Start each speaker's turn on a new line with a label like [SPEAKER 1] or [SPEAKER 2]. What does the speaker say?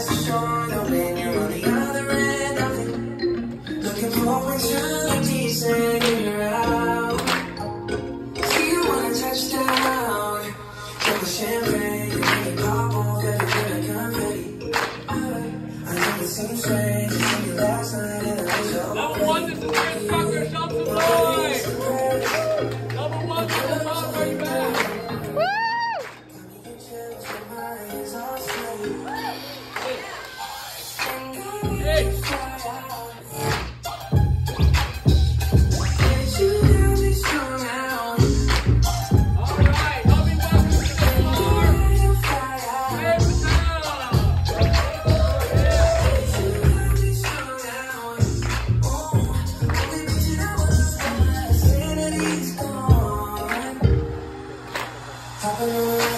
[SPEAKER 1] That's the shore, no man, you're on the other end of it. Looking for one shine. Babylon.